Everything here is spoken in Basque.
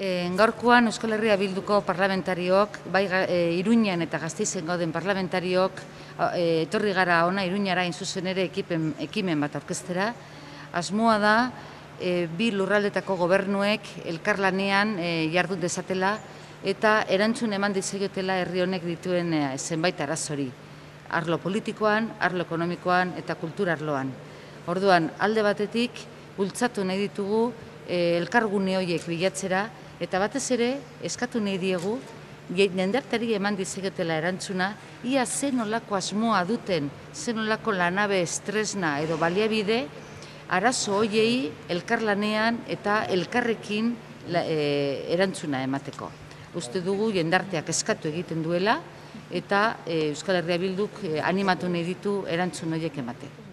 E, gaurkoan Euskal Herria Bilduko parlamentariok, bai e, Iruñan eta Gazteizen gauden parlamentariok, e, etorri gara ona Iruñara zuzen ere ekipen, ekimen bat aurkeztera. Asmoa da, e, bi lurraldetako gobernuek elkarlanean e, jardun dezatela eta erantzun eman dizegotela herri honek dituen e, zenbait arazori. Arlo politikoan, arlo ekonomikoan eta kultura arloan. Orduan, alde batetik, bultzatu nahi ditugu elkargune horiek bilatzera, eta batez ere, eskatu nahi diegu, jendartari eman dizegetela erantzuna, ia zen olako asmoa duten, zen olako lanabe estresna edo baliabide, arazo hoiei elkarlanean eta elkarrekin e, erantzuna emateko. Uste dugu jendarteak eskatu egiten duela, eta e, Euskal Herria Bilduk animatu nahi ditu erantzun horiek emate.